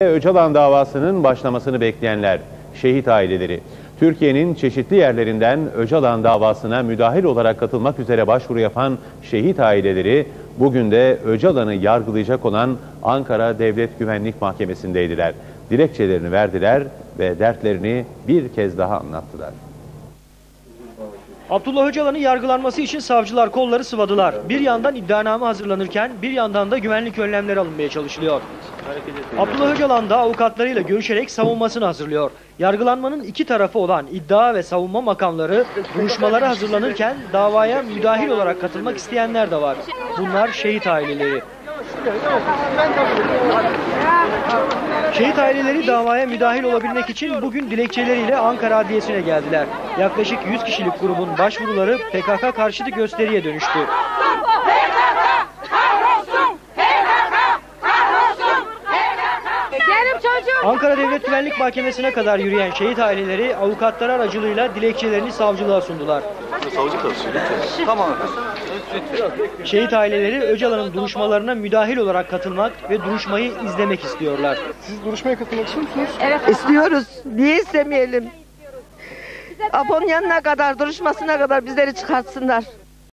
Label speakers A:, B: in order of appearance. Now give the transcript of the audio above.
A: Öcalan davasının başlamasını bekleyenler, şehit aileleri. Türkiye'nin çeşitli yerlerinden Öcalan davasına müdahil olarak katılmak üzere başvuru yapan şehit aileleri bugün de Öcalan'ı yargılayacak olan Ankara Devlet Güvenlik Mahkemesi'ndeydiler. Dilekçelerini verdiler ve dertlerini bir kez daha anlattılar.
B: Abdullah Öcalan'ın yargılanması için savcılar kolları sıvadılar. Bir yandan iddianame hazırlanırken bir yandan da güvenlik önlemleri alınmaya çalışılıyor. Abdullah Öcalan da avukatlarıyla görüşerek savunmasını hazırlıyor. Yargılanmanın iki tarafı olan iddia ve savunma makamları duruşmalara hazırlanırken davaya müdahil olarak katılmak isteyenler de var. Bunlar şehit aileleri. Şehit aileleri davaya müdahil olabilmek için bugün dilekçeleriyle Ankara Adliyesi'ne geldiler. Yaklaşık 100 kişilik grubun başvuruları PKK karşıtı gösteriye dönüştü. Ankara Devlet Güvenlik Mahkemesi'ne kadar yürüyen şehit aileleri avukatlar aracılığıyla dilekçelerini savcılığa sundular. Şehit aileleri Öcalan'ın duruşmalarına müdahil olarak katılmak ve duruşmayı izlemek istiyorlar.
C: Siz duruşmaya katılmak istiyor musunuz?
D: İstiyoruz. Niye istemeyelim? Apo'nun yanına kadar, duruşmasına kadar bizleri çıkartsınlar.